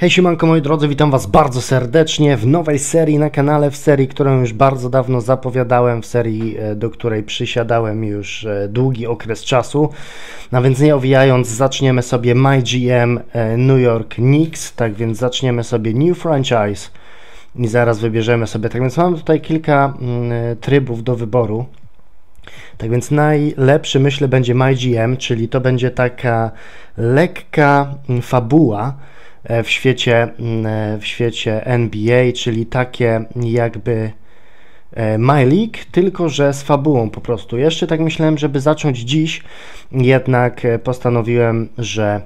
Hej siemanko moi drodzy, witam was bardzo serdecznie w nowej serii na kanale, w serii, którą już bardzo dawno zapowiadałem, w serii, e, do której przysiadałem już e, długi okres czasu. No więc nie owijając, zaczniemy sobie MyGM e, New York Knicks, tak więc zaczniemy sobie New Franchise i zaraz wybierzemy sobie. Tak więc mamy tutaj kilka mm, trybów do wyboru. Tak więc najlepszy myślę będzie MyGM, czyli to będzie taka lekka mm, fabuła, w świecie, mm, e, w świecie NBA, czyli takie jakby e, My League, tylko że z fabułą po prostu. Jeszcze tak myślałem, żeby zacząć dziś, jednak postanowiłem, że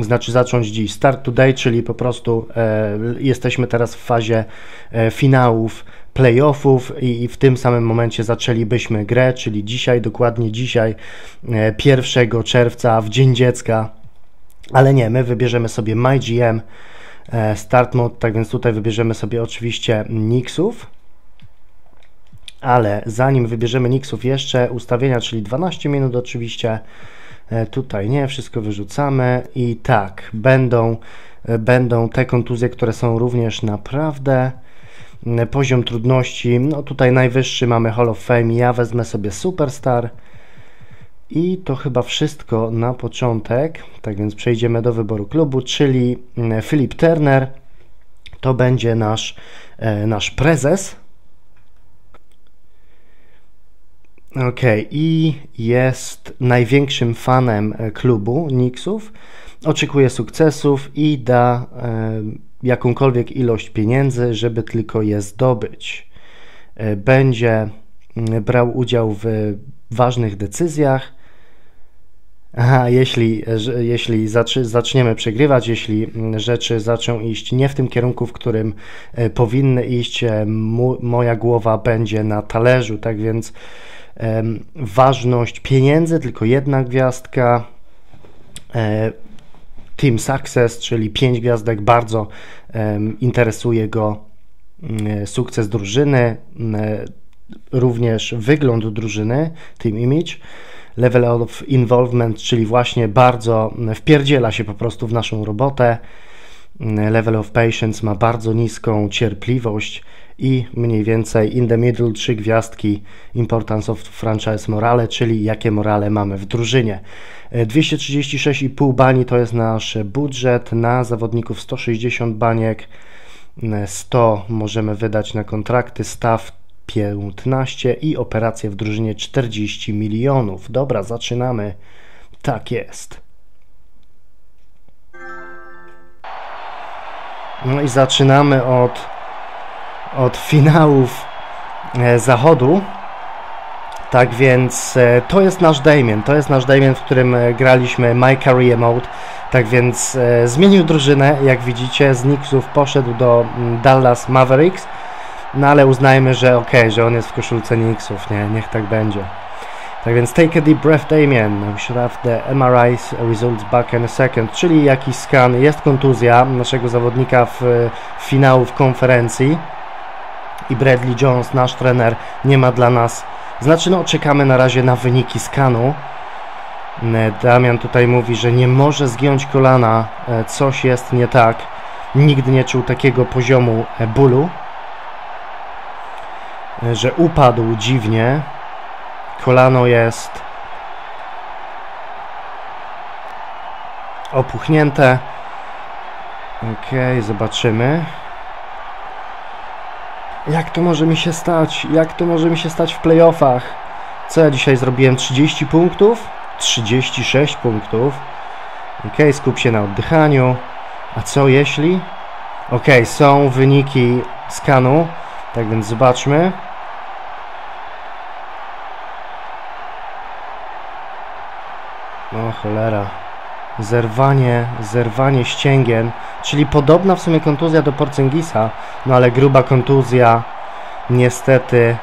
znaczy zacząć dziś. Start today, czyli po prostu e, jesteśmy teraz w fazie e, finałów playoffów i, i, w tym samym momencie zaczęlibyśmy grę, czyli dzisiaj, dokładnie dzisiaj, e, 1 czerwca, w Dzień Dziecka ale nie, my wybierzemy sobie MyGM e, Start Mode, tak więc tutaj wybierzemy sobie oczywiście Nixów. Ale zanim wybierzemy Nixów jeszcze ustawienia, czyli 12 minut oczywiście, e, tutaj nie, wszystko wyrzucamy i tak, będą, e, będą te kontuzje, które są również naprawdę poziom trudności, no tutaj najwyższy mamy Hall of Fame, ja wezmę sobie Superstar, i to chyba wszystko na początek. Tak więc przejdziemy do wyboru klubu, czyli mm, Philip Turner to będzie nasz, e, nasz prezes. Ok, i jest największym fanem e, klubu Knicksów. Oczekuje sukcesów i da e, jakąkolwiek ilość pieniędzy, żeby tylko je zdobyć. Będzie mm, brał udział w ważnych decyzjach Aha, jeśli, jeśli zaczniemy przegrywać, jeśli rzeczy zaczną iść nie w tym kierunku, w którym e, powinny iść, e, moja głowa będzie na talerzu, tak więc ważność pieniędzy, tylko jedna gwiazdka, e, Team Success, czyli pięć gwiazdek, bardzo interesuje go mm, sukces drużyny, również wygląd drużyny, Team Image level of involvement, czyli właśnie bardzo wpierdziela się po prostu w naszą robotę. Level of patience ma bardzo niską cierpliwość i mniej więcej in the middle trzy gwiazdki importance of franchise morale, czyli jakie morale mamy w drużynie. 236,5 bani to jest nasz budżet na zawodników 160 baniek. 100 możemy wydać na kontrakty, staw 15 i operacje w drużynie 40 milionów. Dobra, zaczynamy. Tak jest. No i zaczynamy od, od finałów e, zachodu. Tak więc e, to jest nasz Damien, to jest nasz Damien, w którym e, graliśmy My Career Mode. Tak więc zmienił drużynę, jak widzicie, z Knicksów poszedł do mm, Dallas Mavericks. No ale uznajmy, że okay, że on jest w koszulce Knicksów, nie? Niech tak będzie. Tak więc take a deep breath, Damien. We should have the MRI results back in a second. Czyli jakiś skan. Jest kontuzja naszego zawodnika w, w finału w konferencji. I Bradley Jones, nasz trener, nie ma dla nas... Znaczy, no, czekamy na razie na wyniki skanu. Damian tutaj mówi, że nie może zgiąć kolana. E, coś jest nie tak. Nigdy nie czuł takiego poziomu e, bólu że upadł dziwnie. Kolano jest opuchnięte. Ok, zobaczymy. Jak to może mi się stać? Jak to może mi się stać w playoffach? Co ja dzisiaj zrobiłem? 30 punktów? 36 punktów. Ok, skup się na oddychaniu. A co jeśli? Ok, są wyniki skanu. Tak więc zobaczmy. Cholera. Zerwanie, zerwanie ścięgien, czyli podobna w sumie kontuzja do Porcengisa, no ale gruba kontuzja, niestety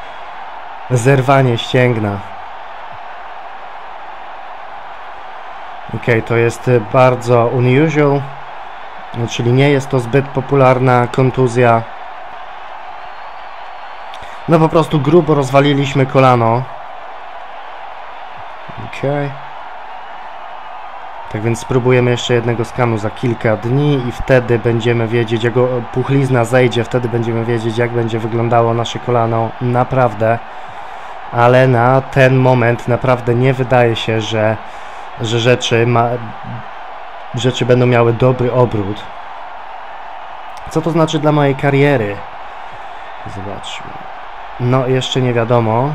zerwanie ścięgna. Ok, to jest bardzo unusual, czyli nie jest to zbyt popularna kontuzja. No po prostu grubo rozwaliliśmy kolano. Tak więc spróbujemy jeszcze jednego skanu za kilka dni i wtedy będziemy wiedzieć, jak puchlizna zejdzie, wtedy będziemy wiedzieć, jak będzie wyglądało nasze kolano naprawdę. Ale na ten moment naprawdę nie wydaje się, że, że rzeczy, ma, rzeczy będą miały dobry obrót. Co to znaczy dla mojej kariery? Zobaczmy. No, jeszcze nie wiadomo.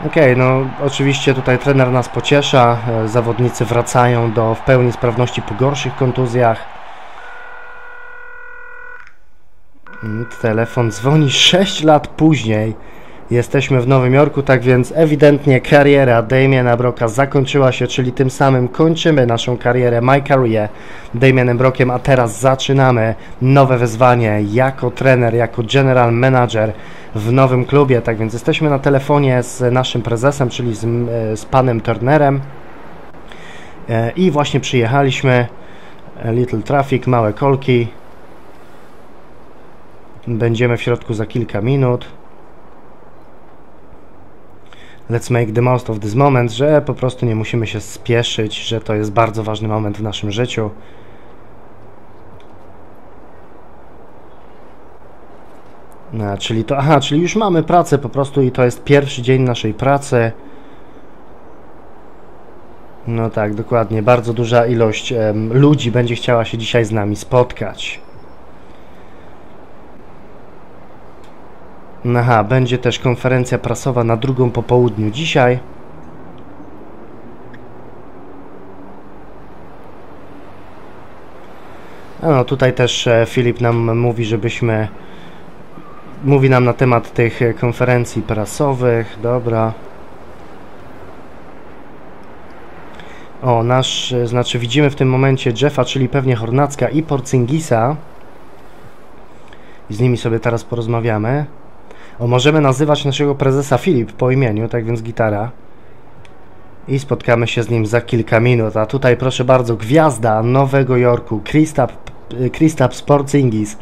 Okej, okay, no oczywiście tutaj trener nas pociesza, e, zawodnicy wracają do w pełni sprawności po gorszych kontuzjach. Mm, telefon dzwoni 6 lat później. Jesteśmy w Nowym Jorku, tak więc ewidentnie kariera Damiena Broka zakończyła się, czyli tym samym kończymy naszą karierę, my career Damienem Brokiem, a teraz zaczynamy nowe wyzwanie jako trener, jako general manager w nowym klubie, tak więc jesteśmy na telefonie z naszym prezesem, czyli z, e, z panem Turnerem. E, i właśnie przyjechaliśmy, little traffic, małe kolki, będziemy w środku za kilka minut. Let's make the most of this moment, że po prostu nie musimy się spieszyć, że to jest bardzo ważny moment w naszym życiu. Czyli to, aha, czyli już mamy pracę po prostu i to jest pierwszy dzień naszej pracy. No tak, dokładnie. Bardzo duża ilość ludzi będzie chciała się dzisiaj z nami spotkać. Aha, będzie też konferencja prasowa na drugą po południu dzisiaj. No tutaj też e, Filip nam mówi, żebyśmy mówi nam na temat tych e, konferencji prasowych. Dobra. O, nasz, e, znaczy widzimy w tym momencie Jeffa, czyli pewnie Hornacka i Porcingisa. I z nimi sobie teraz porozmawiamy. O, możemy nazywać naszego prezesa Filip po imieniu, tak więc gitara. I spotkamy się z nim za kilka minut. A tutaj proszę bardzo, gwiazda Nowego Jorku, Kristap Sportsingis e,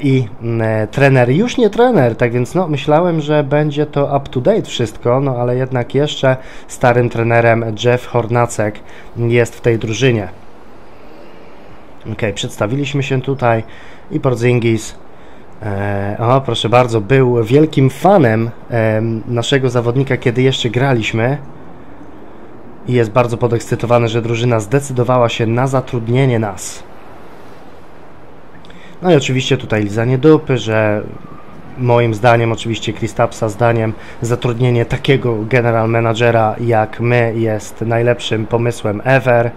i e, trener, już nie trener, tak więc no myślałem, że będzie to up to date wszystko, no ale jednak jeszcze starym trenerem Jeff Hornacek jest w tej drużynie. Ok, przedstawiliśmy się tutaj i Porzingis E, o, proszę bardzo, był wielkim fanem e, naszego zawodnika, kiedy jeszcze graliśmy i jest bardzo podekscytowany, że drużyna zdecydowała się na zatrudnienie nas. No i oczywiście tutaj lizanie dupy, że moim zdaniem, oczywiście Kristapsa zdaniem, zatrudnienie takiego general managera jak my jest najlepszym pomysłem ever.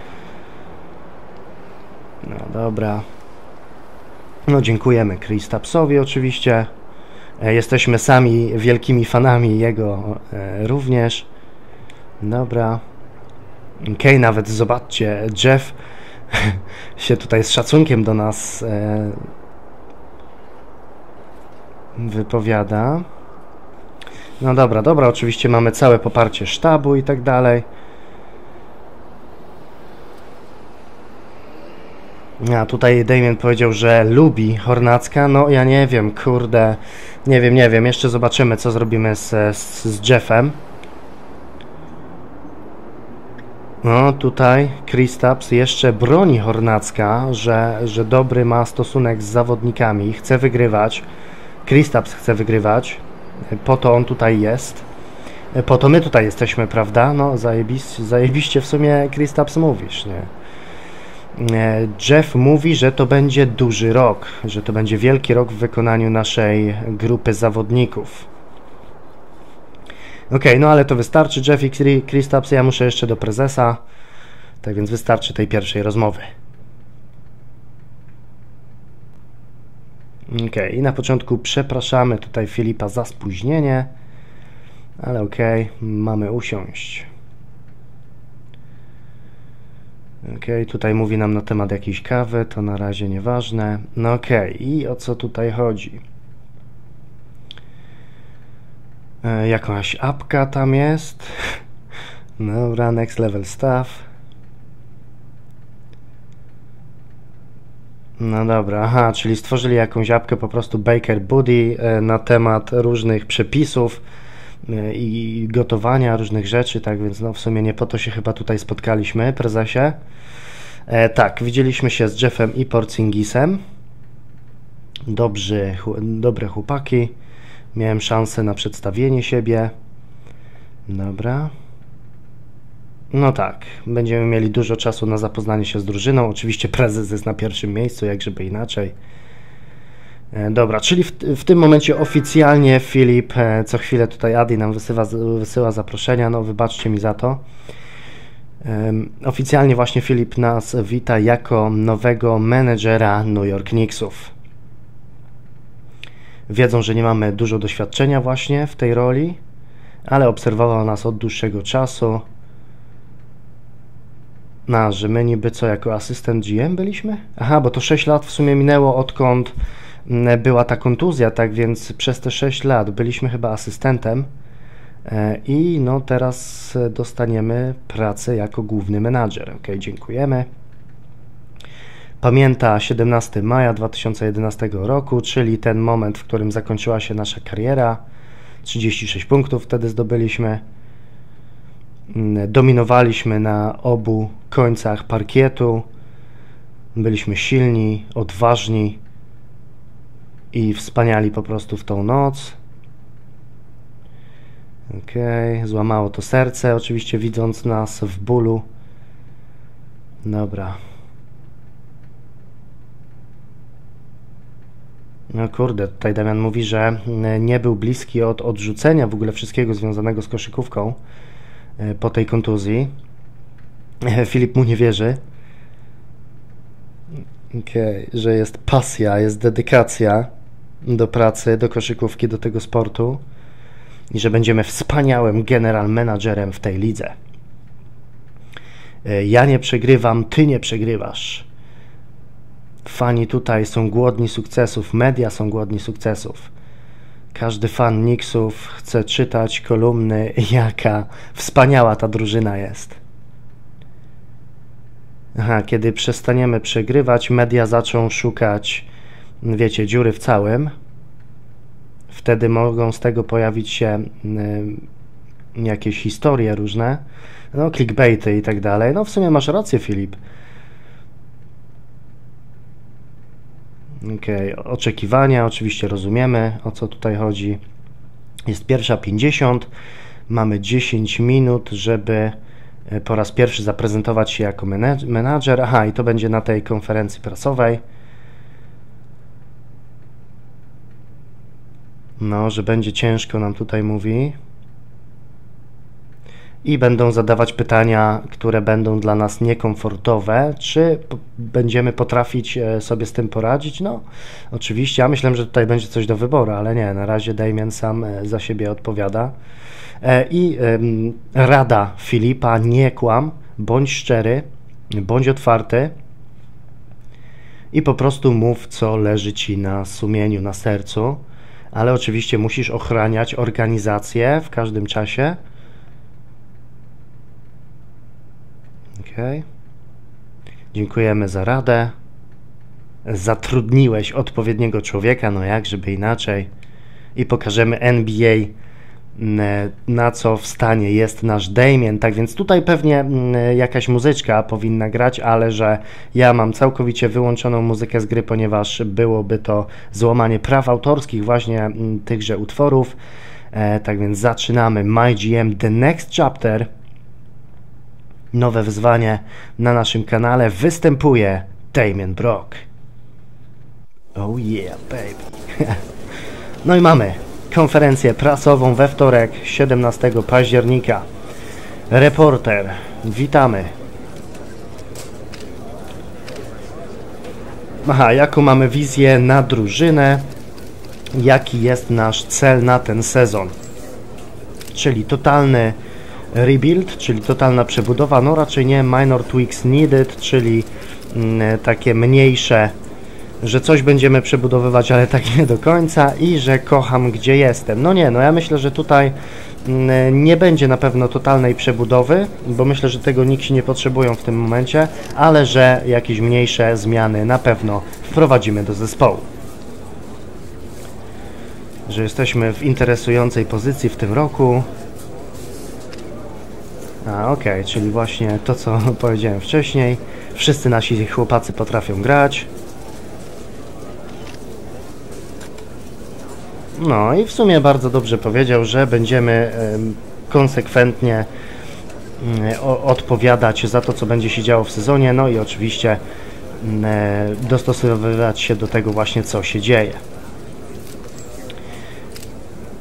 No dobra. No dziękujemy Kristapsowi oczywiście. E, jesteśmy sami wielkimi fanami jego e, również. Dobra. Okay, nawet zobaczcie, Jeff się tutaj z szacunkiem do nas e, wypowiada. No dobra, dobra, oczywiście mamy całe poparcie sztabu i tak dalej. A tutaj Damien powiedział, że lubi Hornacka. No ja nie wiem, kurde. Nie wiem, nie wiem. Jeszcze zobaczymy, co zrobimy z, z, z Jeffem. No tutaj Kristaps jeszcze broni Hornacka, że, że dobry ma stosunek z zawodnikami, chce wygrywać. Kristaps chce wygrywać. Po to on tutaj jest. Po to my tutaj jesteśmy, prawda? No zajebiście, zajebiście w sumie Kristaps mówisz, nie? E, Jeff mówi, że to będzie duży rok, że to będzie wielki rok w wykonaniu naszej grupy zawodników. Ok, no ale to wystarczy Jeff i Kristaps, ja muszę jeszcze do prezesa, tak więc wystarczy tej pierwszej rozmowy. Ok, i na początku przepraszamy tutaj Filipa za spóźnienie, ale ok, mamy usiąść. Ok, tutaj mówi nam na temat jakiejś kawy, to na razie nieważne. No ok, i o co tutaj chodzi? E, jakaś apka tam jest. Dobra, next level stuff. No dobra, aha, czyli stworzyli jakąś apkę po prostu Baker Buddy e, na temat różnych przepisów e, i gotowania różnych rzeczy, tak więc no w sumie nie po to się chyba tutaj spotkaliśmy, prezesie. E, tak, widzieliśmy się z Jeffem i Porcingisem. Dobrzy, dobre chłopaki. Miałem szansę na przedstawienie siebie. Dobra. No tak, będziemy mieli dużo czasu na zapoznanie się z drużyną. Oczywiście prezes jest na pierwszym miejscu, jak żeby inaczej. E, dobra, czyli w, w, tym momencie oficjalnie Filip, e, co chwilę tutaj Adi nam wysyła, wysyła zaproszenia, no wybaczcie mi za to. Oficjalnie właśnie Filip nas wita jako nowego menedżera New York Knicksów. Wiedzą, że nie mamy dużo doświadczenia właśnie w tej roli, ale obserwował nas od dłuższego czasu. Na, że my niby co, jako asystent GM byliśmy? Aha, bo to 6 lat w sumie minęło odkąd mm, była ta kontuzja, tak więc przez te 6 lat byliśmy chyba asystentem e, i no teraz dostaniemy pracę jako główny menadżer. Ok, dziękujemy. Pamięta 17 maja 2011 roku, czyli ten moment, w którym zakończyła się nasza kariera. 36 punktów wtedy zdobyliśmy. Mm, dominowaliśmy na obu końcach parkietu. Byliśmy silni, odważni i wspaniali po prostu w tą noc. Okay. złamało to serce, oczywiście widząc nas w bólu. Dobra. No kurde, tutaj Damian mówi, że nie był bliski od odrzucenia w ogóle wszystkiego związanego z koszykówką. E, po tej kontuzji. E, Filip mu nie wierzy. Okay, że jest pasja, jest dedykacja do pracy, do koszykówki, do tego sportu i że będziemy wspaniałym general managerem w tej lidze. E, ja nie przegrywam, ty nie przegrywasz. Fani tutaj są głodni sukcesów, media są głodni sukcesów. Każdy fan Knicksów chce czytać kolumny, jaka wspaniała ta drużyna jest. Aha, kiedy przestaniemy przegrywać, media zaczną szukać, wiecie, dziury w całym. Wtedy mogą z tego pojawić się y, jakieś historie różne, no, clickbaity i tak dalej. No, w sumie masz rację, Filip. Okay. Oczekiwania, oczywiście rozumiemy o co tutaj chodzi. Jest pierwsza 50, mamy 10 minut, żeby e, po raz pierwszy zaprezentować się jako menadżer. Aha, i to będzie na tej konferencji prasowej. No, że będzie ciężko nam tutaj mówi i będą zadawać pytania, które będą dla nas niekomfortowe. Czy będziemy potrafić e, sobie z tym poradzić? No, oczywiście. Ja myślę, że tutaj będzie coś do wyboru, ale nie, na razie Damien sam e, za siebie odpowiada. E, I rada Filipa, nie kłam, bądź szczery, bądź otwarty i po prostu mów, co leży ci na sumieniu, na sercu, ale oczywiście musisz ochraniać organizację w każdym czasie Dziękujemy za radę. Zatrudniłeś odpowiedniego człowieka, no jak żeby inaczej. I pokażemy NBA, na co w stanie jest nasz Damien. Tak więc tutaj pewnie jakaś muzyczka powinna grać, ale że ja mam całkowicie wyłączoną muzykę z gry, ponieważ byłoby to złamanie praw autorskich właśnie tychże utworów. E, tak więc zaczynamy My GM The Next Chapter nowe wyzwanie na naszym kanale występuje Damien Brock. Oh yeah, baby. No i mamy konferencję prasową we wtorek 17 października. Reporter, witamy. Aha, jaką mamy wizję na drużynę? Jaki jest nasz cel na ten sezon? Czyli totalny rebuild, czyli totalna przebudowa, no raczej nie minor tweaks needed, czyli mm, takie mniejsze, że coś będziemy przebudowywać, ale tak nie do końca i że kocham gdzie jestem. No nie, no ja myślę, że tutaj mm, nie będzie na pewno totalnej przebudowy, bo myślę, że tego nikt nie potrzebują w tym momencie, ale że jakieś mniejsze zmiany na pewno wprowadzimy do zespołu. że jesteśmy w interesującej pozycji w tym roku. A, okej, okay, czyli właśnie to, co powiedziałem wcześniej. Wszyscy nasi chłopacy potrafią grać. No i w sumie bardzo dobrze powiedział, że będziemy konsekwentnie mm, odpowiadać za to, co będzie się działo w sezonie, no i oczywiście mm, e, dostosowywać się do tego właśnie, co się dzieje.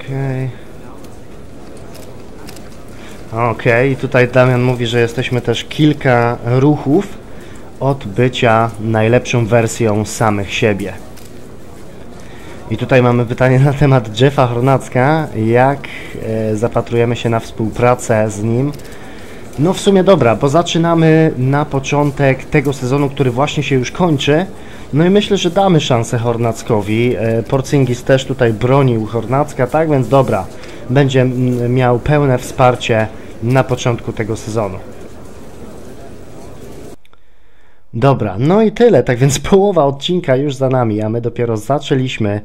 Okej. Okay. Okej, okay. tutaj Damian mówi, że jesteśmy też kilka ruchów od bycia najlepszą wersją samych siebie. I tutaj mamy pytanie na temat Jeffa Hornacka. Jak e, zapatrujemy się na współpracę z nim? No w sumie dobra, bo zaczynamy na początek tego sezonu, który właśnie się już kończy. No i myślę, że damy szansę Hornackowi. E, Porcingis też tutaj bronił Hornacka, tak więc dobra, będzie miał pełne wsparcie na początku tego sezonu. Dobra, no i tyle, tak więc połowa odcinka już za nami, a my dopiero zaczęliśmy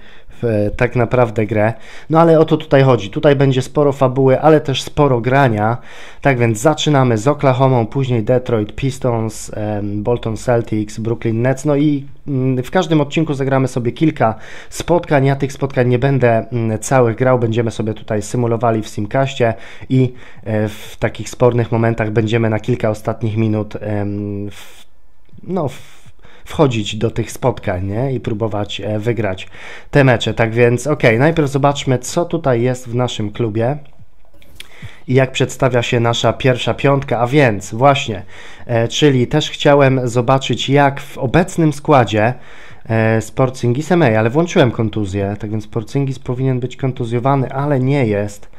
tak naprawdę grę. No ale o to tutaj chodzi. Tutaj będzie sporo fabuły, ale też sporo grania. Tak więc zaczynamy z Oklahoma, później Detroit Pistons, Bolton Celtics, Brooklyn Nets. No i mm, w każdym odcinku zagramy sobie kilka spotkań. Ja tych spotkań nie będę mm, całych grał, będziemy sobie tutaj symulowali w Simcaście i e, w takich spornych momentach będziemy na kilka ostatnich minut w, no, w wchodzić do tych spotkań nie? i próbować e, wygrać te mecze. Tak więc, ok, najpierw zobaczmy, co tutaj jest w naszym klubie i jak przedstawia się nasza pierwsza piątka, a więc właśnie, e, czyli też chciałem zobaczyć, jak w obecnym składzie e, Sporcingis MA, ale włączyłem kontuzję, tak więc Sporcingis powinien być kontuzjowany, ale nie jest.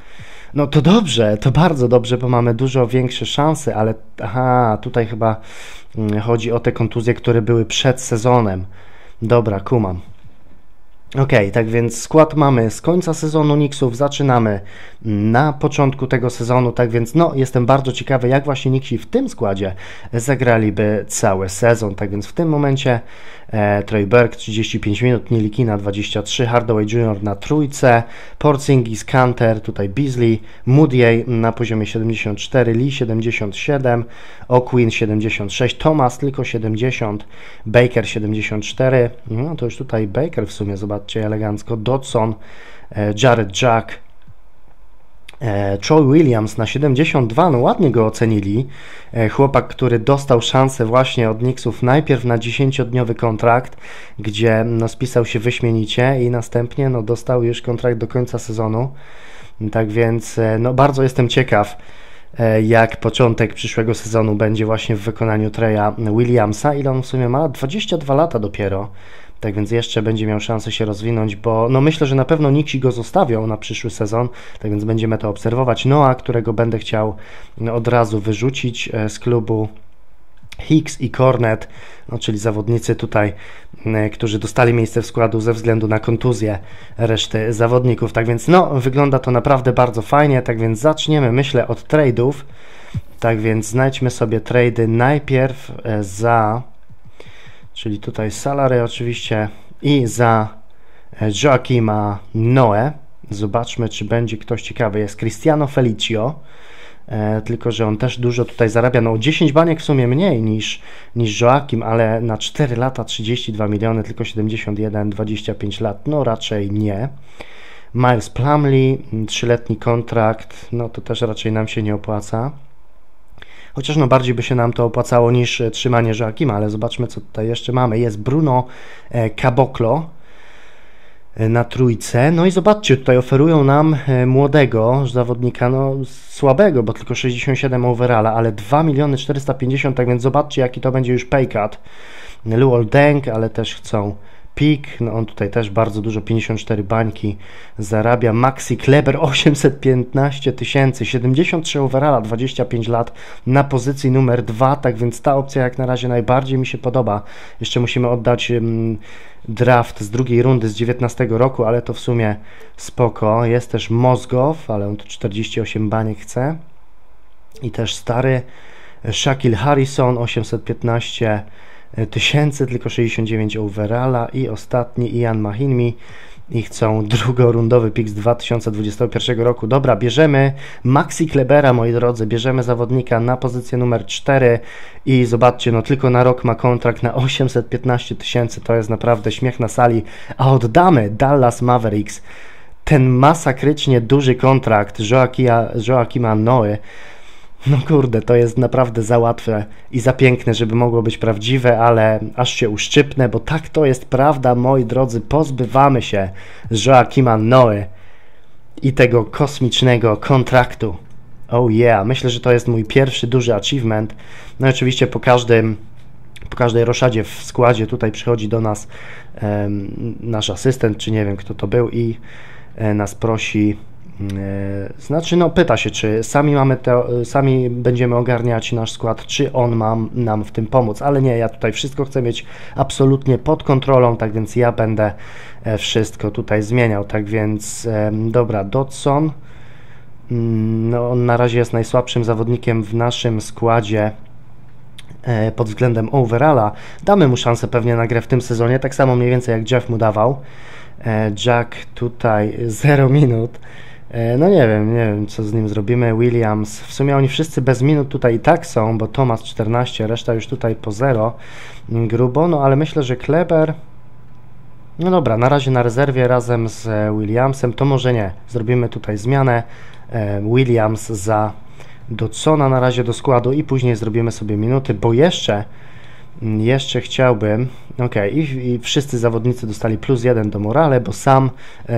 No to dobrze, to bardzo dobrze, bo mamy dużo większe szanse, ale aha, tutaj chyba chodzi o te kontuzje, które były przed sezonem. Dobra, kumam. Ok, tak więc skład mamy z końca sezonu Nixów, zaczynamy na początku tego sezonu, tak więc no jestem bardzo ciekawy jak właśnie Nixi w tym składzie zagraliby cały sezon, tak więc w tym momencie e, Trey Berg 35 minut, Nilikina 23, Hardaway Jr. na trójce, Porzingis, Canter, tutaj Beasley, Moody na poziomie 74, Lee 77, O'Quinn 76, Thomas tylko 70, Baker 74, no to już tutaj Baker w sumie, zobaczcie elegancko, Dodson, e, Jared Jack, e, Troy Williams na 72, no ładnie go ocenili. E, chłopak, który dostał szansę właśnie od Knicksów najpierw na 10-dniowy kontrakt, gdzie no, spisał się wyśmienicie i następnie no, dostał już kontrakt do końca sezonu. Tak więc no, bardzo jestem ciekaw, jak początek przyszłego sezonu będzie właśnie w wykonaniu Treya Williamsa. Ile on w sumie ma? 22 lata dopiero. Tak więc jeszcze będzie miał szansę się rozwinąć, bo no myślę, że na pewno Nixi go zostawią na przyszły sezon, tak więc będziemy to obserwować. Noah, którego będę chciał od razu wyrzucić e, z klubu Hicks i Cornet, no, czyli zawodnicy tutaj, którzy dostali miejsce w składu ze względu na kontuzję reszty zawodników. Tak więc no, wygląda to naprawdę bardzo fajnie. Tak więc zaczniemy, myślę, od trade'ów. Tak więc znajdźmy sobie trady najpierw e, za, czyli tutaj salary oczywiście i za e, Joaquima Noe. Zobaczmy, czy będzie ktoś ciekawy. Jest Cristiano Felicio E, tylko że on też dużo tutaj zarabia, no 10 baniek w sumie mniej niż, niż Joakim, ale na 4 lata 32 miliony, tylko 71, 25 lat, no raczej nie. Miles Plumley, 3-letni kontrakt, no to też raczej nam się nie opłaca. Chociaż no bardziej by się nam to opłacało niż trzymanie Joakima, ale zobaczmy co tutaj jeszcze mamy. Jest Bruno e, Caboclo, E, na trójce. No i zobaczcie, tutaj oferują nam e, młodego zawodnika, no słabego, bo tylko 67 overalla, ale 2 miliony 450, tak więc zobaczcie, jaki to będzie już paycut. Luol Deng, ale też chcą Pik, no on tutaj też bardzo dużo, 54 bańki zarabia. Maxi Kleber 815 tysięcy, 73 overalla, 25 lat na pozycji numer 2, tak więc ta opcja jak na razie najbardziej mi się podoba. Jeszcze musimy oddać draft z drugiej rundy z 19 roku, ale to w sumie spoko. Jest też Mozgow, ale on tu 48 baniek chce. I też stary Shaquille Harrison 815 tysięcy, tylko 69 overalla i ostatni Ian Mahinmi i chcą drugorundowy pick z 2021 roku. Dobra, bierzemy Maxi Klebera, moi drodzy, bierzemy zawodnika na pozycję numer 4 i zobaczcie, no tylko na rok ma kontrakt na 815 tysięcy, to jest naprawdę śmiech na sali, a oddamy Dallas Mavericks. Ten masakrycznie duży kontrakt Joaquima, Joaquima Noe no kurde, to jest naprawdę za łatwe i za piękne, żeby mogło być prawdziwe, ale aż się uszczypnę, bo tak to jest prawda, moi drodzy. Pozbywamy się Joaquima Noe i tego kosmicznego kontraktu. Oh yeah, myślę, że to jest mój pierwszy duży achievement. No oczywiście po każdym po każdej roszadzie w składzie tutaj przychodzi do nas um, nasz asystent, czy nie wiem kto to był i e, nas prosi znaczy, no pyta się, czy sami mamy te, sami będziemy ogarniać nasz skład, czy on ma nam w tym pomóc, ale nie, ja tutaj wszystko chcę mieć absolutnie pod kontrolą, tak więc ja będę e, wszystko tutaj zmieniał, tak więc dobra, Dodson, mm, no on na razie jest najsłabszym zawodnikiem w naszym składzie e, pod względem overalla, damy mu szansę pewnie na grę w tym sezonie, tak samo mniej więcej jak Jeff mu dawał, Jack tutaj 0 minut, E, no nie wiem, nie wiem co z nim zrobimy. Williams, w sumie oni wszyscy bez minut tutaj i tak są, bo Thomas 14, reszta już tutaj po 0 mm, grubo, no ale myślę, że Kleber no dobra, na razie na rezerwie razem z e, Williamsem, to może nie. Zrobimy tutaj zmianę. E, Williams za Dodsona na razie do składu i później zrobimy sobie minuty, bo jeszcze mm, jeszcze chciałbym, ok, i, i wszyscy zawodnicy dostali plus jeden do morale, bo sam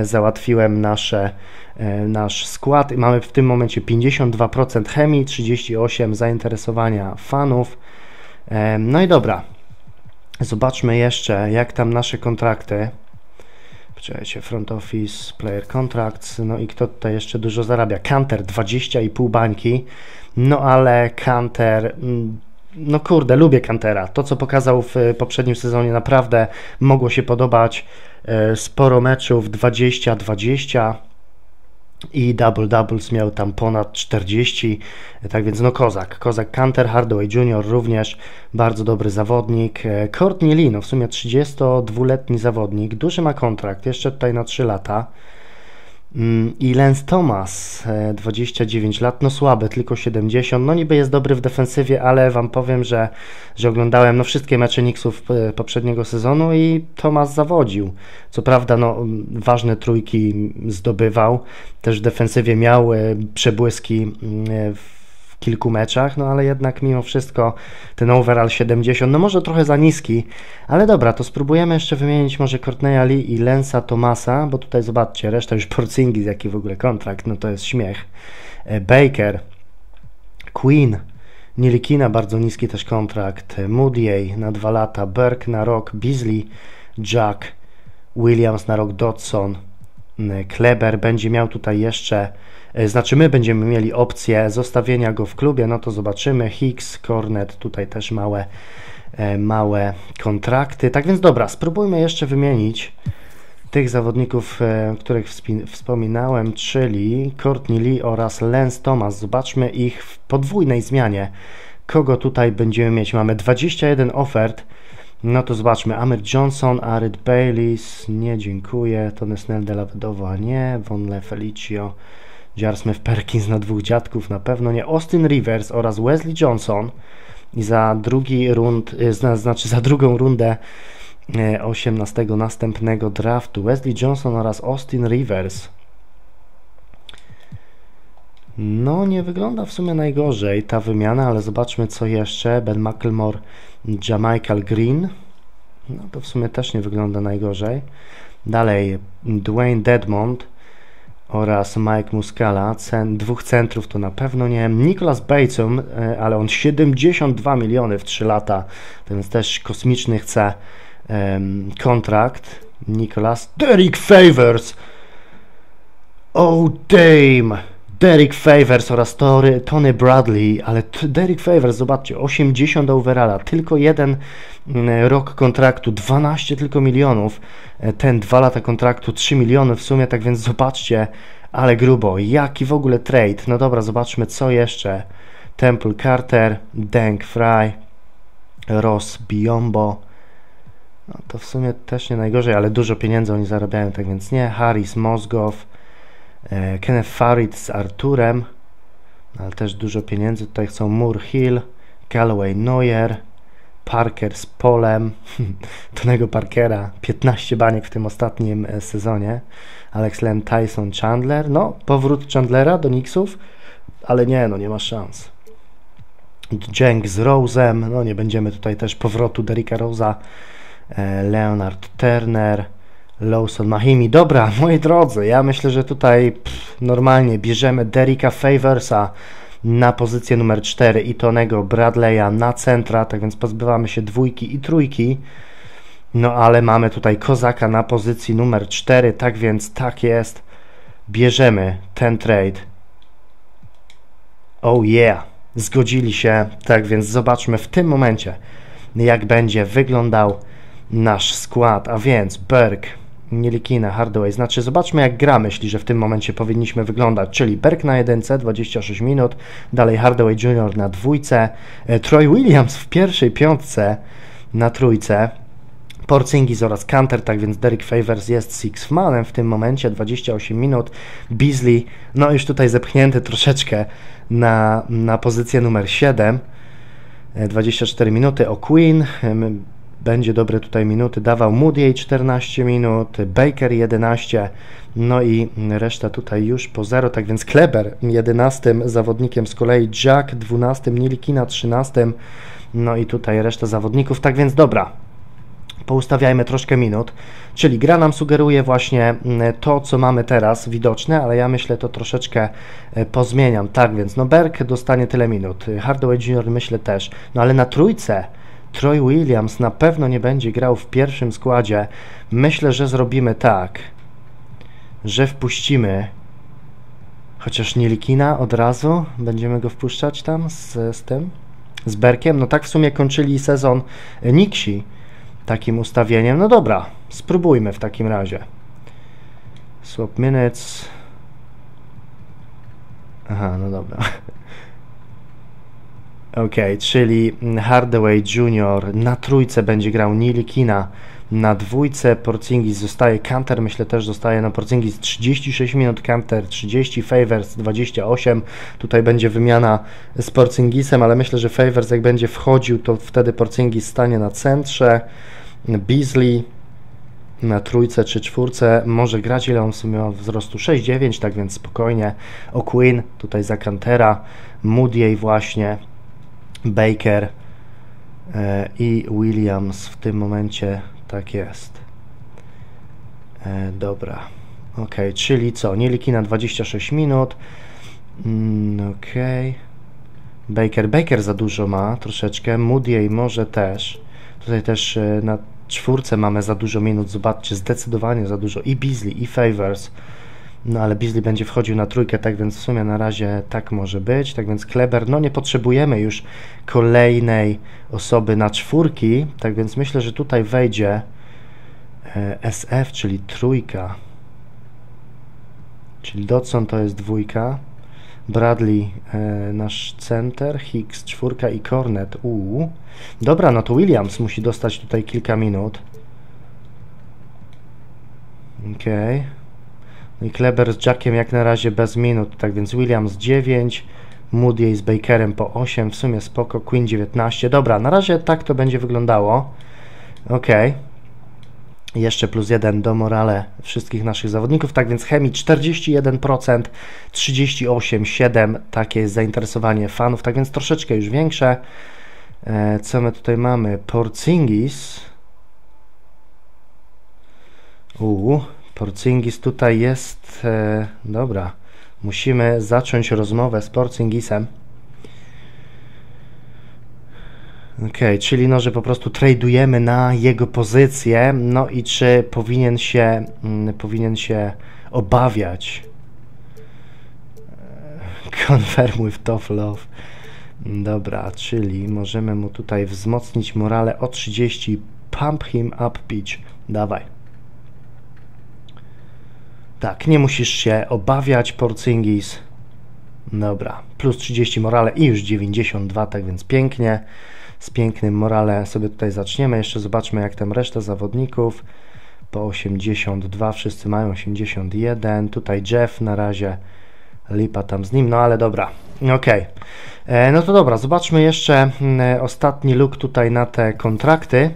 załatwiłem nasze E, nasz skład mamy w tym momencie 52% chemii, 38% zainteresowania fanów. E, no i dobra, zobaczmy jeszcze jak tam nasze kontrakty. Poczekajcie, front office, player contracts, no i kto tutaj jeszcze dużo zarabia? Kanter 20,5 bańki, no ale Kanter mm, no kurde, lubię Kantera. To, co pokazał w poprzednim sezonie, naprawdę mogło się podobać. E, sporo meczów 20-20 i double doubles miał tam ponad 40, tak więc no kozak, kozak Canter, Hardaway Jr. również bardzo dobry zawodnik, e, Courtney Lee, no w sumie 32-letni zawodnik, duży ma kontrakt, jeszcze tutaj na 3 lata, I Lance Thomas, 29 e, lat, no słaby, tylko 70. No niby jest dobry w defensywie, ale wam powiem, że, że oglądałem no, wszystkie mecze Knicksów e, poprzedniego sezonu i Thomas zawodził. Co prawda, no, ważne trójki zdobywał, też w defensywie miał e, przebłyski w kilku meczach, no ale jednak mimo wszystko ten overall 70, no może trochę za niski, ale dobra, to spróbujemy jeszcze wymienić może Courtneya Lee i Lensa Thomasa, bo tutaj zobaczcie, reszta już Porzingis, jaki w ogóle kontrakt, no to jest śmiech. E, Baker, Queen, Nilikina bardzo niski też kontrakt, Moody na dwa lata, Burke na rok, Beasley, Jack, Williams na rok, Dodson, Kleber będzie miał tutaj jeszcze znaczy my będziemy mieli opcję zostawienia go w klubie, no to zobaczymy. Hicks, Cornet, tutaj też małe, e, małe kontrakty. Tak więc dobra, spróbujmy jeszcze wymienić tych zawodników, e, których wspominałem, czyli Courtney Lee oraz Lance Thomas. Zobaczmy ich w podwójnej zmianie. Kogo tutaj będziemy mieć? Mamy 21 ofert. No to zobaczmy. Amir Johnson, Arid Baylis, nie dziękuję. Tony Snell de la Vedova, nie. Von Le Felicio, Jar Smith Perkins na dwóch dziadków na pewno nie. Austin Rivers oraz Wesley Johnson i za drugi rund, y, znaczy za drugą rundę 18 y, następnego draftu Wesley Johnson oraz Austin Rivers. No, nie wygląda w sumie najgorzej ta wymiana, ale zobaczmy co jeszcze. Ben McLemore, Jamichael Green. No to w sumie też nie wygląda najgorzej. Dalej Dwayne Dedmond, oraz Mike Muscala. Cen, dwóch centrów to na pewno nie. Nicholas Bateson, ale on 72 miliony w 3 lata, więc też kosmiczny chce um, kontrakt. Nicholas Derek Favors. Oh damn! Derek Favors oraz Tory, Tony Bradley, ale Derek Favors, zobaczcie, 80 overalla, tylko jeden mm, rok kontraktu, 12 tylko milionów, e, ten dwa lata kontraktu, 3 miliony w sumie, tak więc zobaczcie, ale grubo, jaki w ogóle trade, no dobra, zobaczmy co jeszcze, Temple Carter, Dank Fry, Ross Biombo, No to w sumie też nie najgorzej, ale dużo pieniędzy oni zarabiają, tak więc nie. Harris, Mozgow, Kenneth Farid z Arturem, ale też dużo pieniędzy. Tutaj chcą Moore Hill, Galloway Neuer, Parker z Polem, Tonego Parkera, 15 baniek w tym ostatnim e, sezonie, Alex Len, Tyson, Chandler, no powrót Chandlera do Knicksów, ale nie, no nie ma szans. Jenk z Rose'em, no nie będziemy tutaj też powrotu Derricka Rose'a, e, Leonard Turner, Lawson Mahimi. Dobra, moi drodzy, ja myślę, że tutaj pff, normalnie bierzemy Derricka Favorsa, na pozycję numer 4 i Tonego Bradley'a na centra, tak więc pozbywamy się dwójki i trójki. No ale mamy tutaj Kozaka na pozycji numer 4, tak więc tak jest. Bierzemy ten trade. Oh yeah, zgodzili się, tak więc zobaczmy w tym momencie, jak będzie wyglądał nasz skład, a więc Berg, Nielikina, Hardaway. Znaczy, zobaczmy jak gra myśli, że w tym momencie powinniśmy wyglądać, czyli Berg na jedynce, 26 minut, dalej Hardaway Jr. na dwójce, e, Troy Williams w pierwszej piątce na trójce, Porzingis oraz Canter, tak więc Derek Favors jest six manem w tym momencie, 28 minut, Beasley, no już tutaj zepchnięty troszeczkę na, na pozycję numer 7, 24 e, minuty, o Queen, będzie dobre tutaj minuty dawał. Moody 14 minut, Baker 11, no i reszta tutaj już po 0, tak więc Kleber 11 zawodnikiem, z kolei Jack 12, Nilikina 13, no i tutaj reszta zawodników, tak więc dobra, poustawiajmy troszkę minut, czyli gra nam sugeruje właśnie mm, to, co mamy teraz widoczne, ale ja myślę to troszeczkę e, pozmieniam, tak więc no Berg dostanie tyle minut, Hardaway Jr. myślę też, no ale na trójce Troy Williams na pewno nie będzie grał w pierwszym składzie. Myślę, że zrobimy tak, że wpuścimy chociaż Nielikina od razu. Będziemy go wpuszczać tam z, z tym, z Berkiem. No tak w sumie kończyli sezon Nixi takim ustawieniem. No dobra, spróbujmy w takim razie. Swap minutes. Aha, no dobra. Ok, czyli Hardaway Jr. na trójce będzie grał Nilikina, na dwójce Porzingis zostaje Kanter, myślę też zostaje na Porzingis 36 minut, Kanter 30, Favors 28, tutaj będzie wymiana z Porzingisem, ale myślę, że Favors jak będzie wchodził, to wtedy Porzingis stanie na centrze, Beasley na trójce czy czwórce może grać, ile on w sumie ma wzrostu? 6-9, tak więc spokojnie, O'Quinn tutaj za Kantera, Moody właśnie, Baker e, i Williams w tym momencie tak jest. E, dobra. Ok, czyli co? Nieliki na 26 minut. Mm, ok. Baker. Baker za dużo ma, troszeczkę. Moody może też. Tutaj też e, na czwórce mamy za dużo minut. Zobaczcie, zdecydowanie za dużo. I Beasley, i Favors. No ale Beasley będzie wchodził na trójkę, tak więc w sumie na razie tak może być. Tak więc Kleber, no nie potrzebujemy już kolejnej osoby na czwórki, tak więc myślę, że tutaj wejdzie e, SF, czyli trójka. Czyli Dodson to jest dwójka. Bradley, e, nasz center, Hicks, czwórka i Cornet. Uuu. Dobra, no to Williams musi dostać tutaj kilka minut. Okej. Okay. I Kleber z Jackiem jak na razie bez minut, tak więc Williams 9, Moody z Bakerem po 8, w sumie spoko, Queen 19. Dobra, na razie tak to będzie wyglądało. Ok. Jeszcze plus 1 do morale wszystkich naszych zawodników. Tak więc chemii 41%, 38,7% takie jest zainteresowanie fanów, tak więc troszeczkę już większe. E, co my tutaj mamy? Porcingis. Uuu, Porcingis tutaj jest... E, dobra, musimy zacząć rozmowę z Porcingisem. Ok, czyli no, że po prostu tradujemy na jego pozycję, no i czy powinien się, mm, powinien się obawiać e, Confirm with tough love. Dobra, czyli możemy mu tutaj wzmocnić morale o 30. Pump him up pitch. Dawaj. Tak, nie musisz się obawiać, Porcingis. Dobra, plus 30 morale i już 92, tak więc pięknie. z pięknym morale sobie tutaj zaczniemy. Jeszcze zobaczmy jak tam reszta zawodników. Po 82, wszyscy mają 81. Tutaj Jeff na razie lipa tam z nim, no ale dobra. Okej. Okay. No to dobra, zobaczmy jeszcze mm, ostatni look tutaj na te kontrakty.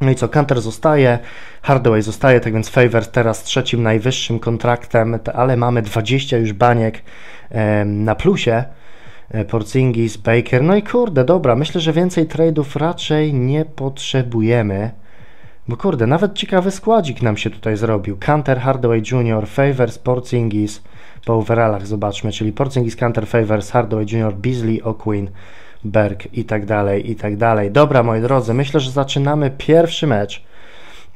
No i co, Canter zostaje, Hardaway zostaje, tak więc Favors teraz trzecim najwyższym kontraktem, ale mamy 20 już baniek na plusie. E, Porzingis, Baker, no i kurde, dobra, myślę, że więcej trade'ów raczej nie potrzebujemy. Bo kurde, nawet ciekawy składzik nam się tutaj zrobił. Canter, Hardaway Jr., Favors, Porzingis, po overallach zobaczmy, czyli Porzingis, Canter, Favors, Hardaway Jr., Beasley, O'Quinn, Berg i tak dalej, i tak dalej. Dobra, moi drodzy, myślę, że zaczynamy pierwszy mecz.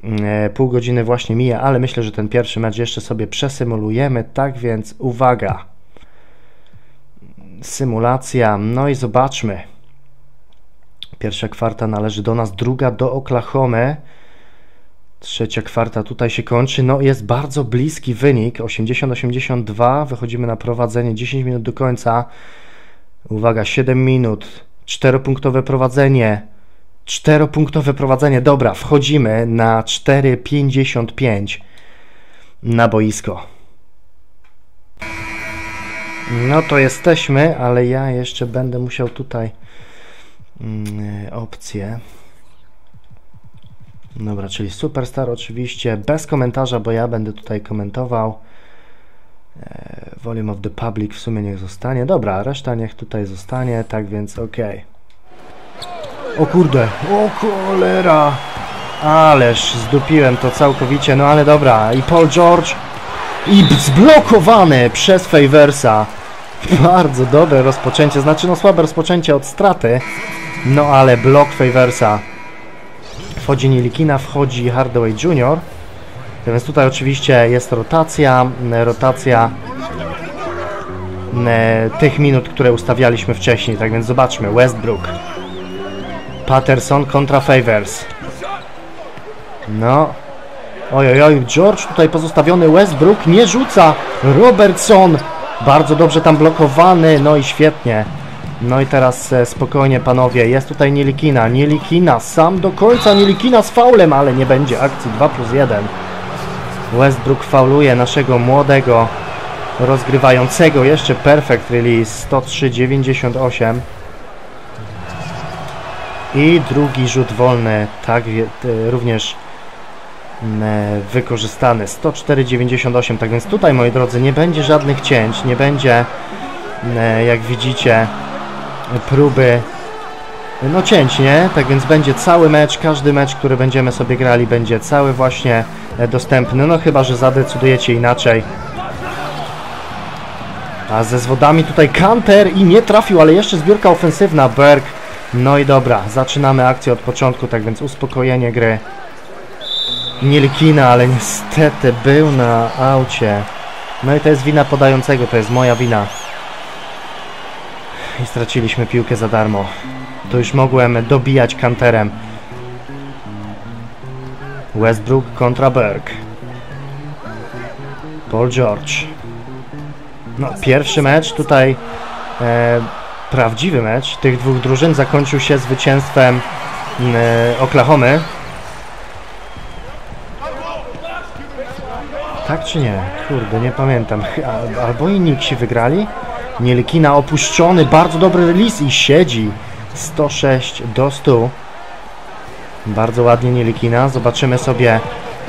E, pół godziny właśnie mija, ale myślę, że ten pierwszy mecz jeszcze sobie przesymulujemy, tak więc uwaga. Symulacja, no i zobaczmy. Pierwsza kwarta należy do nas, druga do Oklahomy. Trzecia kwarta tutaj się kończy. No jest bardzo bliski wynik. 80-82. Wychodzimy na prowadzenie. 10 minut do końca. Uwaga, 7 minut. Czteropunktowe prowadzenie. Czteropunktowe prowadzenie. Dobra, wchodzimy na 4,55 na boisko. No to jesteśmy, ale ja jeszcze będę musiał tutaj mm, opcję. Dobra, czyli Superstar oczywiście bez komentarza, bo ja będę tutaj komentował. E, volume of the public w sumie niech zostanie. Dobra, reszta niech tutaj zostanie, tak więc ok. O kurde, o cholera! Ależ zdupiłem to całkowicie, no ale dobra. I Paul George i zblokowany przez Faversa. Bardzo dobre rozpoczęcie, znaczy no słabe rozpoczęcie od straty, no ale blok Faversa. Wchodzi Nilikina, wchodzi Hardaway Jr. Więc tutaj oczywiście jest rotacja, rotacja e, tych minut, które ustawialiśmy wcześniej. Tak więc zobaczmy, Westbrook, Patterson kontra Favors. No, oj, oj, George tutaj pozostawiony, Westbrook nie rzuca, Robertson bardzo dobrze tam blokowany, no i świetnie. No i teraz e, spokojnie panowie, jest tutaj Nielikina, Nielikina sam do końca, Nielikina z faulem, ale nie będzie akcji 2 plus 1. Westbrook fauluje naszego młodego rozgrywającego, jeszcze perfect release, 103-98. I drugi rzut wolny, tak e, również wykorzystany, 104,98, tak więc tutaj moi drodzy nie będzie żadnych cięć, nie będzie jak widzicie próby no cięć, nie? Tak więc będzie cały mecz, każdy mecz, który będziemy sobie grali będzie cały właśnie e, dostępny, no chyba, że zadecydujecie inaczej. A ze zwodami tutaj Kanter i nie trafił, ale jeszcze zbiórka ofensywna, Berg. No i dobra, zaczynamy akcję od początku, tak więc uspokojenie gry. Nilkina, ale niestety był na aucie. No i to jest wina podającego, to jest moja wina i straciliśmy piłkę za darmo. To już mogłem dobijać kanterem. Westbrook kontra Berg. Paul George. No, pierwszy mecz tutaj e, prawdziwy mecz tych dwóch drużyn zakończył się zwycięstwem e, Oklahomy. Tak czy nie? Kurde, nie pamiętam. Albo i Nixi wygrali? Nielkina opuszczony, bardzo dobry release i siedzi 106 do 100 bardzo ładnie Nielkina zobaczymy sobie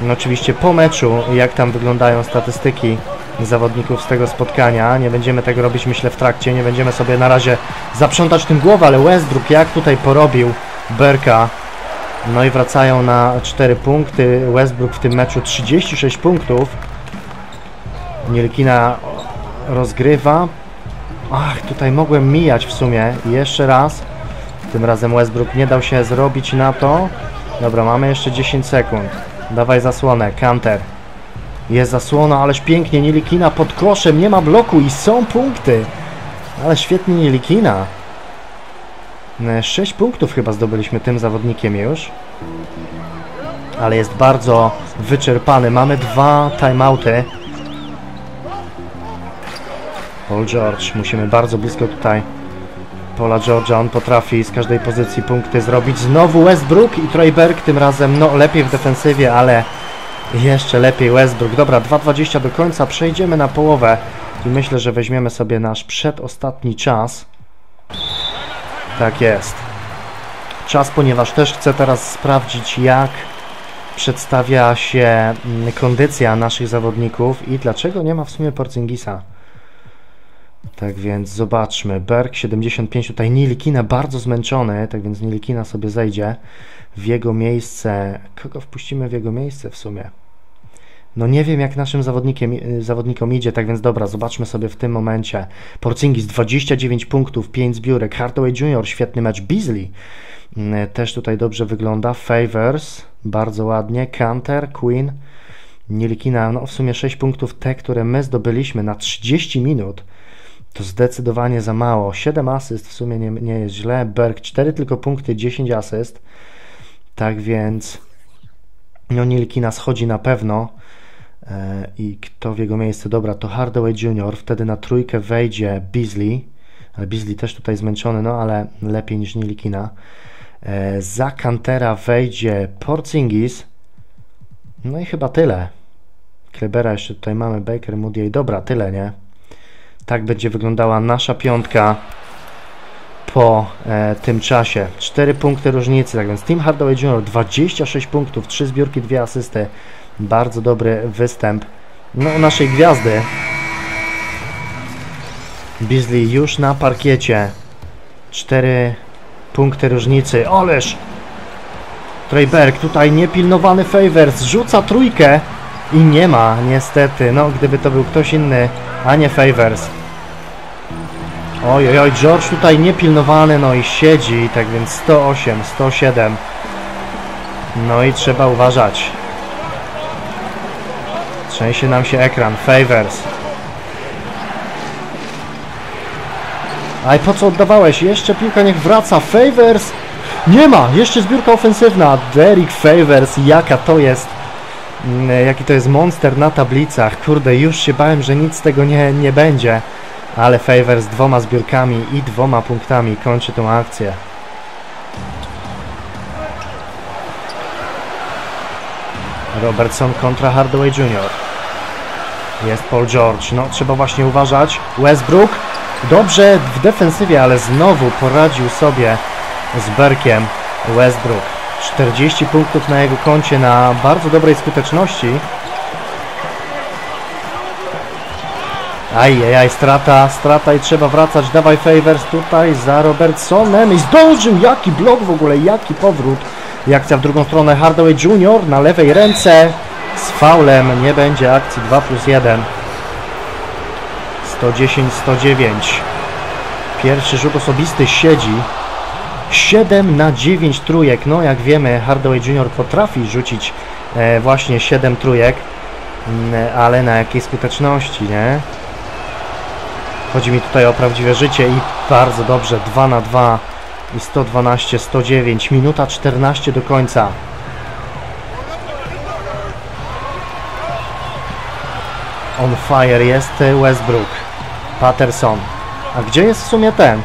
no oczywiście po meczu jak tam wyglądają statystyki zawodników z tego spotkania. Nie będziemy tego robić myślę w trakcie. Nie będziemy sobie na razie zaprzątać tym głowę ale Westbrook jak tutaj porobił Berka? No i wracają na 4 punkty. Westbrook w tym meczu 36 punktów. Nielkina rozgrywa. Ach, tutaj mogłem mijać w sumie. Jeszcze raz. Tym razem Westbrook nie dał się zrobić na to. Dobra, mamy jeszcze 10 sekund. Dawaj zasłonę, counter. Jest zasłona, ależ pięknie, Nielikina pod koszem, nie ma bloku i są punkty. Ale świetnie Nielikina. 6 e, punktów chyba zdobyliśmy tym zawodnikiem już. Ale jest bardzo wyczerpany. Mamy dwa timeouty. Paul George. Musimy bardzo blisko tutaj Paula Georgia. On potrafi z każdej pozycji punkty zrobić. Znowu Westbrook i Troy Berg tym razem no lepiej w defensywie, ale jeszcze lepiej Westbrook. Dobra, 2.20 do końca. Przejdziemy na połowę i myślę, że weźmiemy sobie nasz przedostatni czas. Tak jest. Czas, ponieważ też chcę teraz sprawdzić, jak przedstawia się mm, kondycja naszych zawodników i dlaczego nie ma w sumie Porzingisa. Tak więc zobaczmy. Berg 75, tutaj Nilikina bardzo zmęczony, tak więc Nilikina sobie zejdzie w jego miejsce. Kogo wpuścimy w jego miejsce w sumie? No nie wiem jak naszym zawodnikiem, y, zawodnikom idzie, tak więc dobra, zobaczmy sobie w tym momencie. Porzingis 29 punktów, 5 zbiórek, Hardaway Jr. świetny mecz, Beasley mm, też tutaj dobrze wygląda, Favors bardzo ładnie, Canter, Queen, Nilikina, no w sumie 6 punktów, te, które my zdobyliśmy na 30 minut, to zdecydowanie za mało. 7 asyst w sumie nie, nie jest źle. Berg 4 tylko punkty, 10 asyst. Tak więc no Nilkina schodzi na pewno. E, I kto w jego miejsce? Dobra, to Hardaway Jr. Wtedy na trójkę wejdzie Beasley. Ale Beasley też tutaj zmęczony, no ale lepiej niż Nilikina. E, za Kantera wejdzie Porzingis. No i chyba tyle. Klebera jeszcze tutaj mamy, Baker, Moody. Dobra, tyle, nie? Tak będzie wyglądała nasza piątka po e, tym czasie. 4 punkty różnicy, tak więc Team Hardaway Jr. 26 punktów, 3 zbiórki, 2 asysty. Bardzo dobry występ no, naszej gwiazdy. Beasley już na parkiecie. 4 punkty różnicy. Oleż! Treyberg tutaj niepilnowany Favors rzuca trójkę i nie ma niestety. No gdyby to był ktoś inny, a nie Favors. Oj, oj, oj, George tutaj niepilnowany, no i siedzi, tak więc 108, 107. No i trzeba uważać. Trzęsie nam się ekran. Favors. Aj, po co oddawałeś? Jeszcze piłka niech wraca. Favors. Nie ma! Jeszcze zbiórka ofensywna. Derek Favors. Jaka to jest... Mm, jaki to jest monster na tablicach. Kurde, już się bałem, że nic z tego nie, nie będzie. Ale Favors dwoma zbiórkami i dwoma punktami kończy tą akcję. Robertson kontra Hardaway Jr. Jest Paul George. No, trzeba właśnie uważać. Westbrook. Dobrze w defensywie, ale znowu poradził sobie z Berkiem Westbrook. 40 punktów na jego koncie na bardzo dobrej skuteczności. Ajajaj, strata, strata i trzeba wracać. Dawaj Favors tutaj za Robertsonem i zdążył. Jaki blok w ogóle, jaki powrót. I akcja w drugą stronę. Hardaway Jr. na lewej ręce z faulem. Nie będzie akcji 2 plus 1. 110-109. Pierwszy rzut osobisty siedzi. 7 na 9 trójek. No jak wiemy Hardaway Jr. potrafi rzucić e, właśnie 7 trójek. Mm, ale na jakiej skuteczności, nie? Chodzi mi tutaj o prawdziwe życie i bardzo dobrze, 2 na 2 i 112, 109, minuta 14 do końca. On fire jest Westbrook, Patterson. A gdzie jest w sumie ten?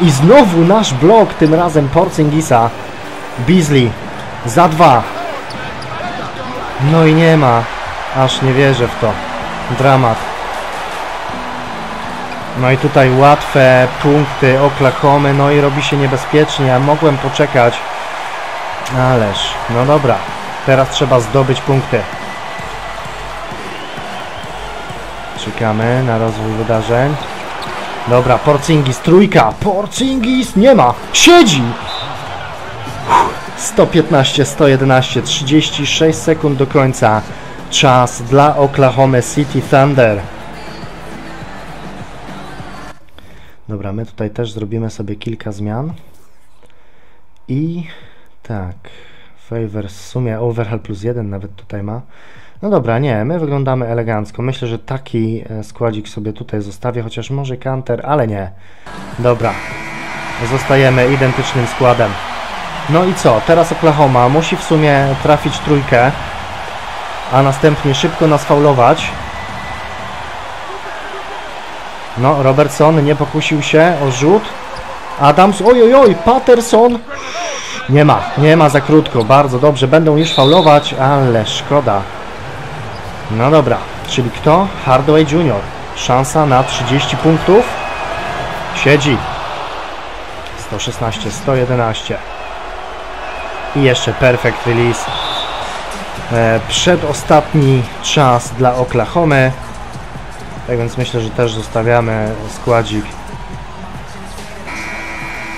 I znowu nasz blok, tym razem Porzingisa. Beasley za dwa. No i nie ma. Aż nie wierzę w to. Dramat. No i tutaj łatwe punkty Oklahoma, no i robi się niebezpiecznie. Ja mogłem poczekać, ależ, no dobra. Teraz trzeba zdobyć punkty. Czekamy na rozwój wydarzeń. Dobra, Porcingis, trójka. Porcingis nie ma. Siedzi! 115, 111, 36 sekund do końca. Czas dla Oklahoma City Thunder. Dobra, my tutaj też zrobimy sobie kilka zmian. I tak, favor w sumie overhaul plus jeden nawet tutaj ma. No dobra, nie, my wyglądamy elegancko. Myślę, że taki e, składzik sobie tutaj zostawię, chociaż może counter, ale nie. Dobra, zostajemy identycznym składem. No i co? Teraz Oklahoma musi w sumie trafić trójkę, a następnie szybko nas faulować. No, Robertson nie pokusił się o rzut. Adams, oj, oj, oj, Patterson. Nie ma, nie ma za krótko, bardzo dobrze, będą już faulować, ale szkoda. No dobra, czyli kto? Hardaway Jr. Szansa na 30 punktów. Siedzi. 116, 111. I jeszcze perfect release. E, przedostatni czas dla Oklahomy. Tak więc myślę, że też zostawiamy składzik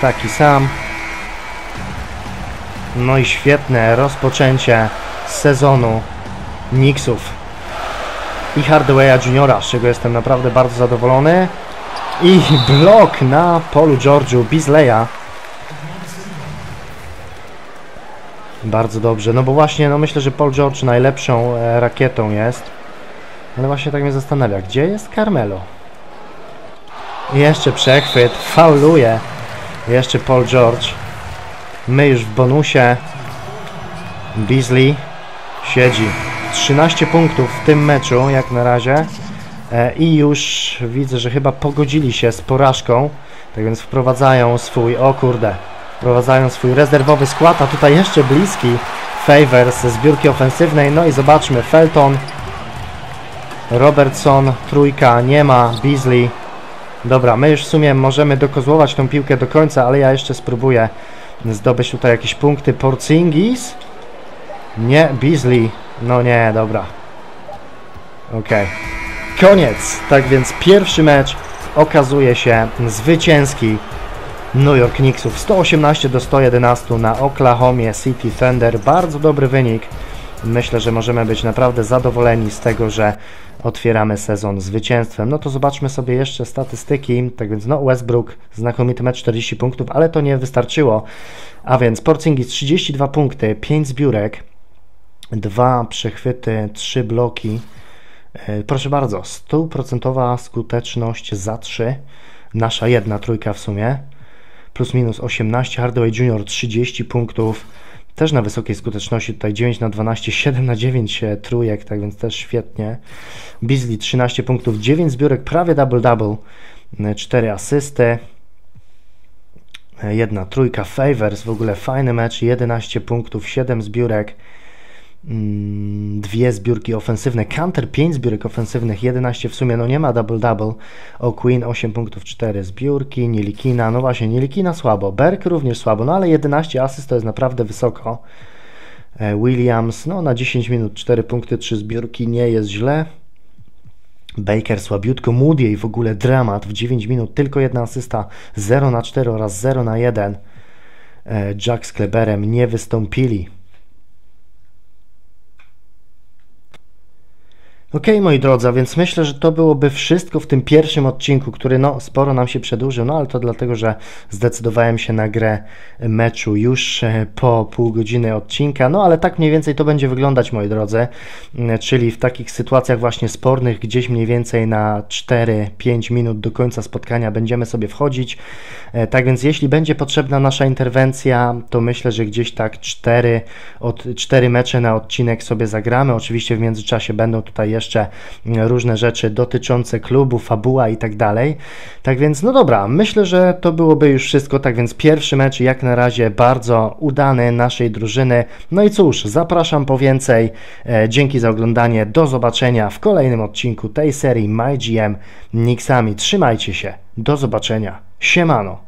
taki sam. No i świetne rozpoczęcie sezonu Knicksów i Hardawaya Juniora, z czego jestem naprawdę bardzo zadowolony. I blok na polu George'u Beasleya. Bardzo dobrze, no bo właśnie, no myślę, że Paul George najlepszą e, rakietą jest. Ale właśnie tak mnie zastanawia, gdzie jest Carmelo? Jeszcze przechwyt, fauluje. Jeszcze Paul George. My już w bonusie. Beasley siedzi. 13 punktów w tym meczu, jak na razie. E, I już widzę, że chyba pogodzili się z porażką. Tak więc wprowadzają swój, o kurde, wprowadzają swój rezerwowy skład, a tutaj jeszcze bliski Favors ze zbiórki ofensywnej. No i zobaczmy, Felton, Robertson, trójka, nie ma, Beasley. Dobra, my już w sumie możemy dokozłować tą piłkę do końca, ale ja jeszcze spróbuję zdobyć tutaj jakieś punkty. Porzingis? Nie, Beasley. No nie, dobra. Okej. Okay. Koniec. Tak więc pierwszy mecz okazuje się zwycięski New York Knicksów 118 do 111 na Oklahoma City Thunder. Bardzo dobry wynik. Myślę, że możemy być naprawdę zadowoleni z tego, że otwieramy sezon zwycięstwem. No to zobaczmy sobie jeszcze statystyki. Tak więc no Westbrook, znakomity mecz, 40 punktów, ale to nie wystarczyło. A więc Porzingis 32 punkty, 5 zbiórek, dwa przechwyty, trzy bloki. E, proszę bardzo, stuprocentowa skuteczność za 3. Nasza jedna trójka w sumie. Plus minus 18. Hardaway Junior 30 punktów. Też na wysokiej skuteczności. Tutaj 9 na 12, 7 na 9 e, trójek, tak więc też świetnie. Beasley 13 punktów, 9 zbiórek, prawie double-double. 4 e, asysty. Jedna trójka Favors, w ogóle fajny mecz, 11 punktów, 7 zbiórek. Mm, dwie zbiórki ofensywne. Canter 5 zbiórek ofensywnych, 11 w sumie, no nie ma double-double. O Queen 8 punktów, 4 zbiórki. Nielikina, no właśnie, Nielikina słabo. Berk również słabo, no ale 11 asyst to jest naprawdę wysoko. E, Williams, no na 10 minut 4 punkty, 3 zbiórki, nie jest źle. Baker słabiutko, Moody w ogóle dramat, w 9 minut tylko jedna asysta, 0 na 4 oraz 0 na 1. E, Jack z Kleberem nie wystąpili. Ok, moi drodzy, więc myślę, że to byłoby wszystko w tym pierwszym odcinku, który no sporo nam się przedłużył, no ale to dlatego, że zdecydowałem się na grę meczu już e, po pół godziny odcinka, no ale tak mniej więcej to będzie wyglądać, moi drodzy, mm, czyli w takich sytuacjach właśnie spornych, gdzieś mniej więcej na 4-5 minut do końca spotkania będziemy sobie wchodzić, e, tak więc jeśli będzie potrzebna nasza interwencja, to myślę, że gdzieś tak 4, od 4 mecze na odcinek sobie zagramy, oczywiście w międzyczasie będą tutaj jeszcze różne rzeczy dotyczące klubu, fabuła i tak dalej. Tak więc, no dobra, myślę, że to byłoby już wszystko. Tak więc, pierwszy mecz jak na razie bardzo udany naszej drużyny. No i cóż, zapraszam po więcej. E, dzięki za oglądanie. Do zobaczenia w kolejnym odcinku tej serii MyGM Nixami. Trzymajcie się. Do zobaczenia. Siemano.